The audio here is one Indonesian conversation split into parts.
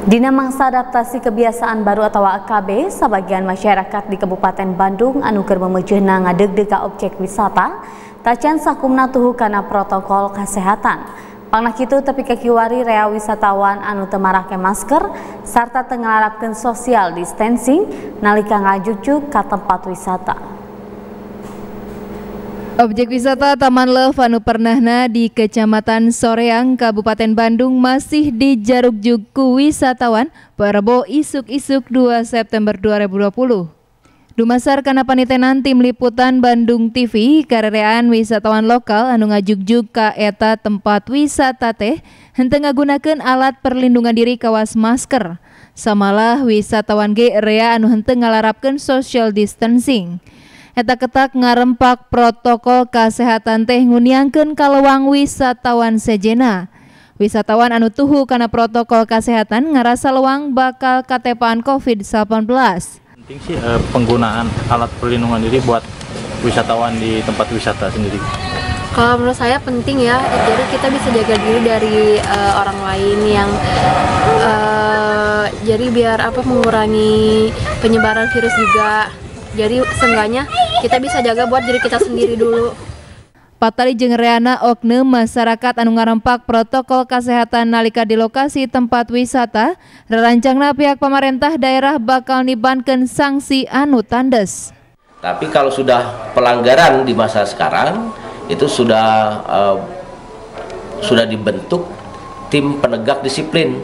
Dina mangsa adaptasi kebiasaan baru atau AKB, sebagian masyarakat di Kabupaten Bandung anu keur memeujeuna ngadeg-deg objek wisata, tacan sakumna tuhu karena protokol kesehatan. Pangna kitu tepi kekiwari rea wisatawan anu temarake masker serta tengalarapkeun social distancing nalika ngajujuk ka tempat wisata. Objek wisata Taman Love anu pernahna di Kecamatan Soreang, Kabupaten Bandung masih dijaruk juku wisatawan Perbo isuk-isuk 2 September 2020. Dumasar karena panitenan tim liputan Bandung TV, karerean wisatawan lokal anu ngajug-jug ka eta tempat wisata teh henteu ngagunakeun alat perlindungan diri kawas masker. Samalah wisatawan ge rea anu henteu ngalarapkeun social distancing. Eta ketak ngarempak protokol kesehatan teh nguniangkeun kalewang wisatawan sejena. Wisatawan anu tuhu karena protokol kesehatan ngerasa lewang bakal katepaan COVID-19. Penting sih eh, penggunaan alat perlindungan diri buat wisatawan di tempat wisata sendiri. Kalau menurut saya penting ya, jadi kita bisa jaga diri dari uh, orang lain yang uh, jadi biar apa mengurangi penyebaran virus juga jadi seenggaknya kita bisa jaga buat diri kita sendiri dulu Patali jengereana oknum masyarakat anu ngarempak protokol kesehatan nalika di lokasi tempat wisata, rerancangna pihak pemerintah daerah bakal nibankan sanksi anu tandes. Tapi kalau sudah pelanggaran di masa sekarang, itu sudah uh, sudah dibentuk tim penegak disiplin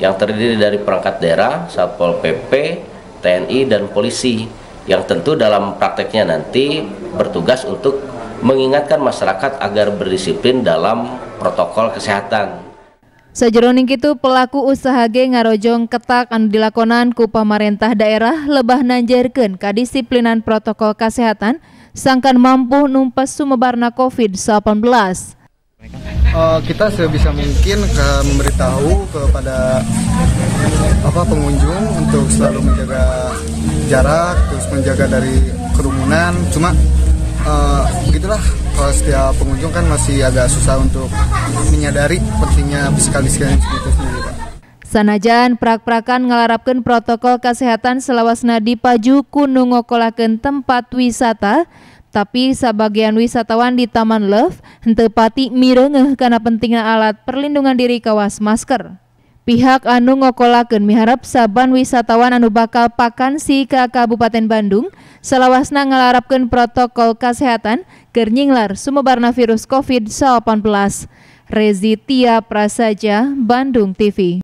yang terdiri dari perangkat daerah, Satpol PP, TNI, dan polisi yang tentu dalam prakteknya nanti bertugas untuk mengingatkan masyarakat agar berdisiplin dalam protokol kesehatan. Sajeroning itu pelaku usaha ge ngarojong ketak anu dilakonan ku pemerintah daerah lebah nanjarkeun kadisiplinan protokol kesehatan sangkan mampu numpas sumebarna COVID-19. Uh, kita sebisa mungkin ke memberitahu kepada apa pengunjung untuk selalu menjaga jarak terus menjaga dari kerumunan cuma uh, kalau setiap pengunjung kan masih agak susah untuk menyadari pentingnya physical distancing itu sendiri Pak. Sanajan prak-prakan ngelarapkan protokol kesehatan selawasna dipaju kuno ngokolakeun tempat wisata tapi sebagian wisatawan di Taman Love henteu pati karena pentingnya alat perlindungan diri kawas masker. Pihak anu ngokolakeun miharap saban wisatawan anu bakal pakan si ke Kabupaten Bandung selawasna ngelarapkeun protokol kesehatan keur nyinglar sumebarna virus COVID-19. Rezi Tia Prasaja, Bandung TV.